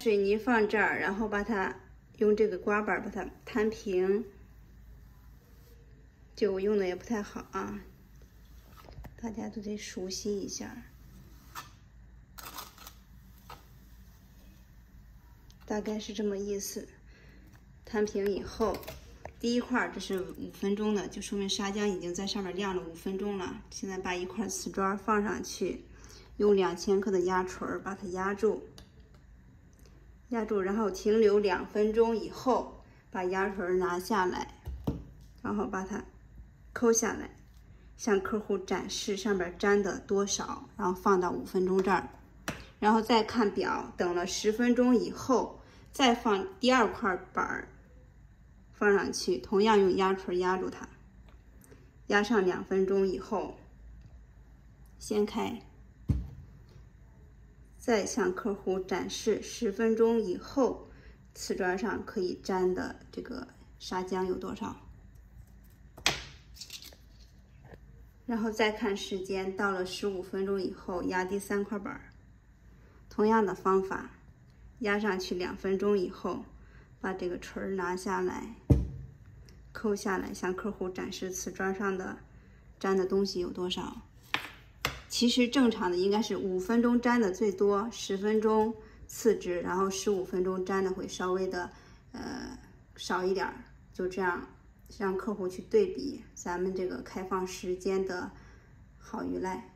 水泥放这儿，然后把它用这个刮板把它摊平。就我用的也不太好啊，大家都得熟悉一下。大概是这么意思。摊平以后，第一块这是五分钟的，就说明砂浆已经在上面晾了五分钟了。现在把一块瓷砖放上去，用两千克的压锤把它压住，压住，然后停留两分钟以后，把压锤拿下来，然后把它抠下来，向客户展示上面粘的多少，然后放到五分钟这儿，然后再看表，等了十分钟以后。再放第二块板儿放上去，同样用压锤压住它，压上两分钟以后，掀开，再向客户展示十分钟以后瓷砖上可以粘的这个砂浆有多少，然后再看时间，到了十五分钟以后压第三块板儿，同样的方法。压上去两分钟以后，把这个锤拿下来，抠下来，向客户展示瓷砖上的粘的东西有多少。其实正常的应该是五分钟粘的最多，十分钟次之，然后十五分钟粘的会稍微的呃少一点儿。就这样让客户去对比咱们这个开放时间的好与赖。